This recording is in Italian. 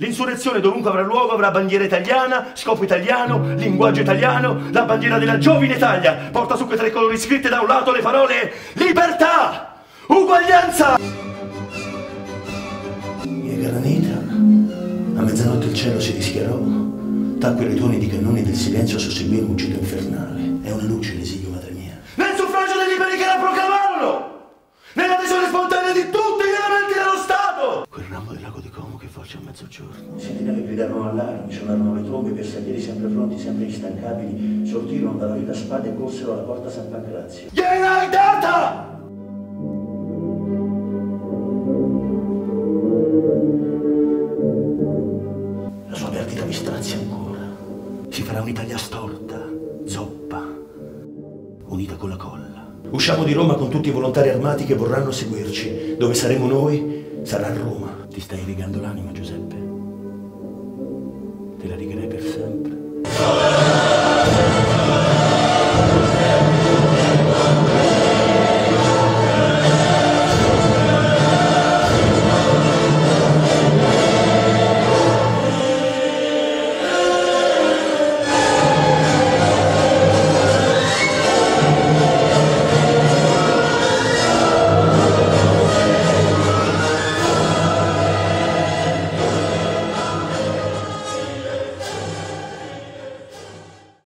L'insurrezione dovunque avrà luogo avrà bandiera italiana, scopo italiano, linguaggio italiano, la bandiera della giovine Italia. Porta su quei tre colori scritte da un lato le parole libertà, uguaglianza. E Granita, a mezzanotte il cielo si rischiarò, tacquero i tuoni di cannoni del silenzio a un giro infernale. Mezzogiorno. I sentinelle gridarono allarmi, suonarono le trombe, i bersaglieri sempre pronti, sempre instancabili, sortirono dalla vita spada e corsero alla porta San Pancrazio. Gliel'hai data! La sua perdita mi strazia ancora. Si farà un'Italia storta, zoppa, unita con la colla. Usciamo di Roma con tutti i volontari armati che vorranno seguirci. Dove saremo noi sarà Roma. Ti stai rigando l'anima, Giuseppe. Te la righerai per